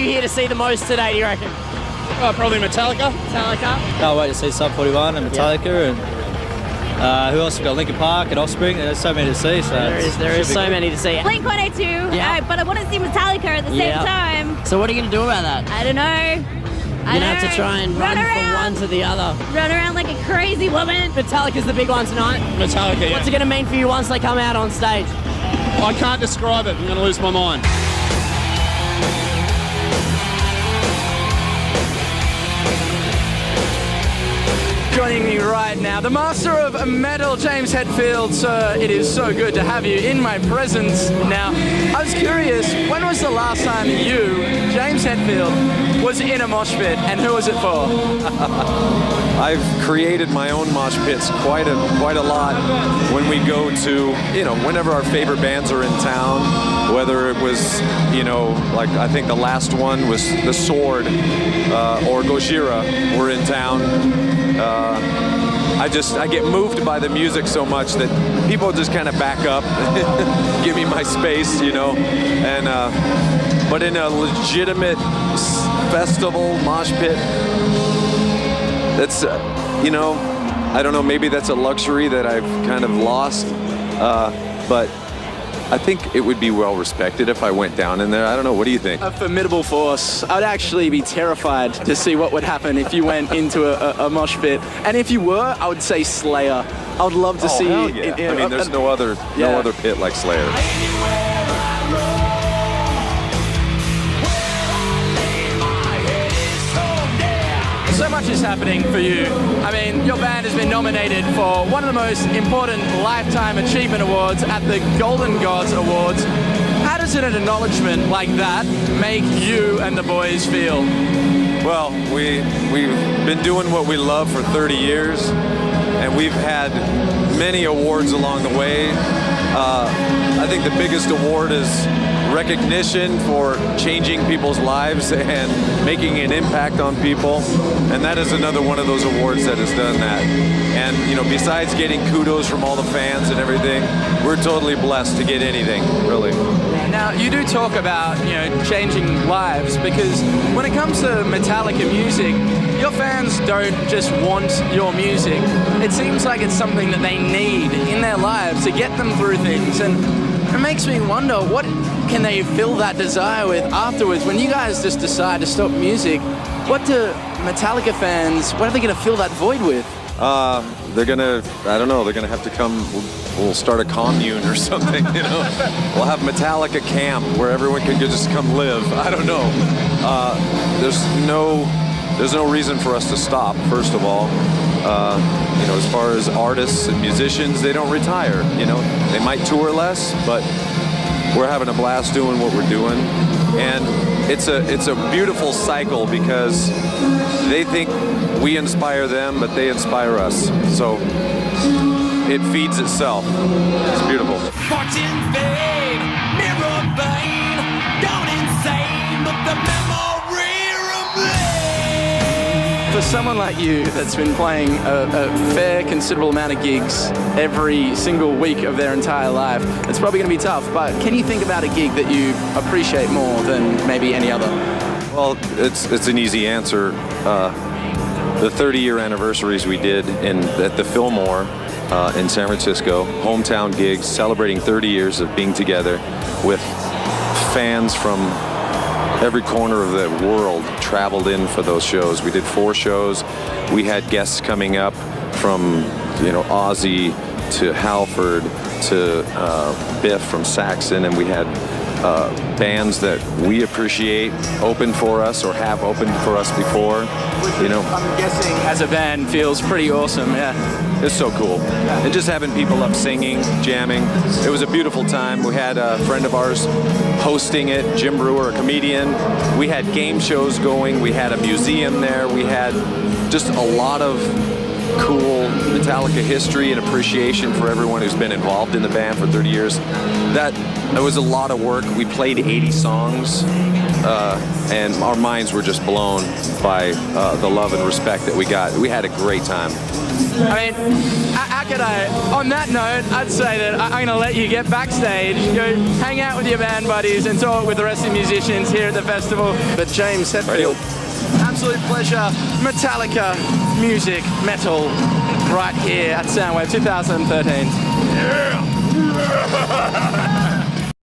you here to see the most today, do you reckon? Uh, probably Metallica. Metallica? Can't wait to see Sum 41 and Metallica and uh, who else we got? Linkin Park and Offspring. There's so many to see. So There is, there is so good. many to see. Blink 182, Yeah. uh, but I want to see Metallica at the same Yeah. time. So what are you going to do about that? I don't know. I You're don't going to have to try and run, run from one to the other. run around like a crazy woman. Metallica's the big one tonight. Metallica, yeah. What's it going to mean for you once they come out on stage? I can't describe it. I'm going to lose my mind. Joining me right now, the master of metal, James Hetfield. Sir, it is so good to have you in my presence. Now, I was curious, when was the last time you, James Hetfield, was in a mosh pit, and who was it for? I've created my own mosh pits quite a quite a lot when we go to you know whenever our favorite bands are in town. Whether it was you know like I think the last one was the Sword uh, or Gojira were in town. Uh, I just I get moved by the music so much that people just kind of back up, give me my space, you know, and uh, but in a legitimate festival mosh pit, that's uh, you know i don't know maybe that's a luxury that i've kind of lost uh, but i think it would be well respected if i went down in there i don't know what do you think A formidable force. I'd actually be terrified to see what would happen if you went into a, a, a mosh pit. And if you were, I would say Slayer. I would love to oh, see. hell yeah. in- in- i mean there's uh, no other yeah. no other pit like slayer is happening for you. I mean, your band has been nominated for one of the most important Lifetime Achievement Awards at the Golden Gods Awards. How does an acknowledgement like that make you and the boys feel? Well, we we've been doing what we love for 30 years, and we've had many awards along the way. Uh, I think the biggest award is recognition for changing people's lives and making an impact on people, and that is another one of those awards that has done that. And you know, besides getting kudos from all the fans and everything, we're totally blessed to get anything, really. Now, you do talk about, you know, changing lives because when it comes to Metallica music, your fans don't just want your music. It seems like it's something that they need in their lives to get them through things. And it makes me wonder what can they fill that desire with afterwards when you guys just decide to stop music? What do Metallica fans, what are they going to fill that void with? Uh, they're gonna, I don't know, they're gonna have to come, we'll, we'll start a commune or something, you know? We'll have Metallica camp where everyone can just come live. I don't know. Uh, there's no, there's no reason for us to stop, first of all. Uh, you know, as far as artists and musicians, they don't retire, you know? They might tour less, but we're having a blast doing what we're doing. And it's a, it's a beautiful cycle because they think we inspire them, but they inspire us. So it feeds itself. It's beautiful. Fortune For someone like you that's been playing a, a fair, considerable amount of gigs every single week of their entire life, it's probably going to be tough. But can you think about a gig that you appreciate more than maybe any other? Well, it's it's an easy answer. Uh, the 30 year anniversaries we did in at the Fillmore uh, in San Francisco, hometown gigs, celebrating 30 years of being together with fans from every corner of the world traveled in for those shows. We did four shows. We had guests coming up from, you know, Ozzy to Halford to uh, Biff from Saxon, and we had uh, bands that we appreciate open for us or have opened for us before. You know, I'm guessing as a band feels pretty awesome, yeah. it's so cool. And just having people up singing, jamming. It was a beautiful time. We had a friend of ours hosting it, Jim Breuer, a comedian. We had game shows going. We had a museum there. We had just a lot of cool Metallica history and appreciation for everyone who's been involved in the band for 30 years. That, that was a lot of work. We played 80 songs, uh, and our minds were just blown by uh, the love and respect that we got. We had a great time. I mean, how could I? On that note, I'd say that I, am going to let you get backstage, go hang out with your band buddies, and talk with the rest of the musicians here at the festival. But James Hetfield absolute pleasure. Metallica, music, metal, right here at Soundwave 2013. Yeah.